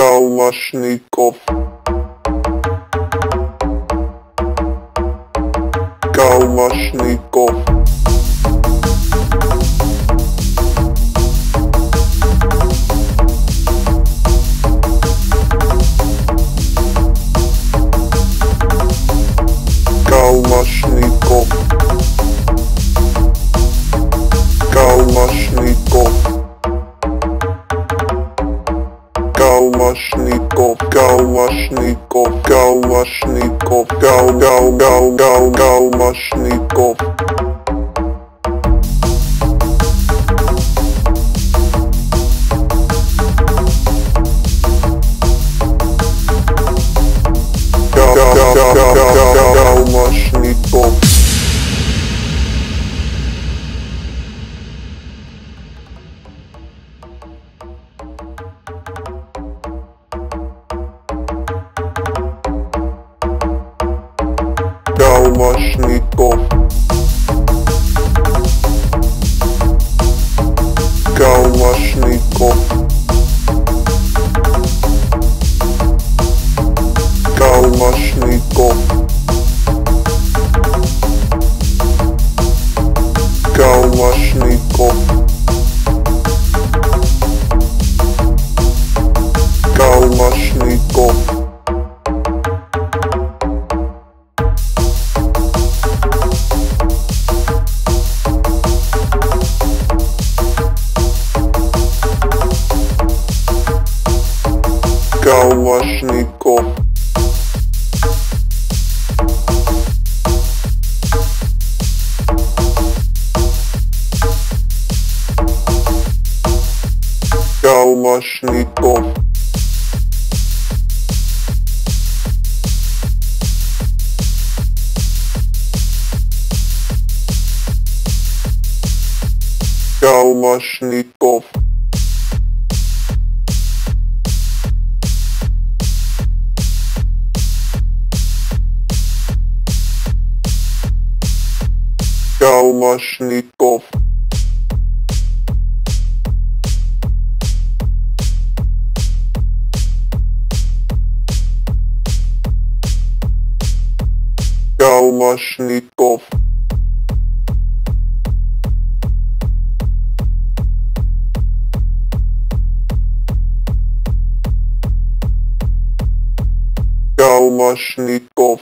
Калашников. Калашников. Калашников. Калашников, гал, гал, гал, гал, галва, Калашников. Калашников. Калашников. Калашников. Калашников. Калашников. Калашников. Калашников. Kalaschnikow. Kalaschnikow. Kalaschnikow.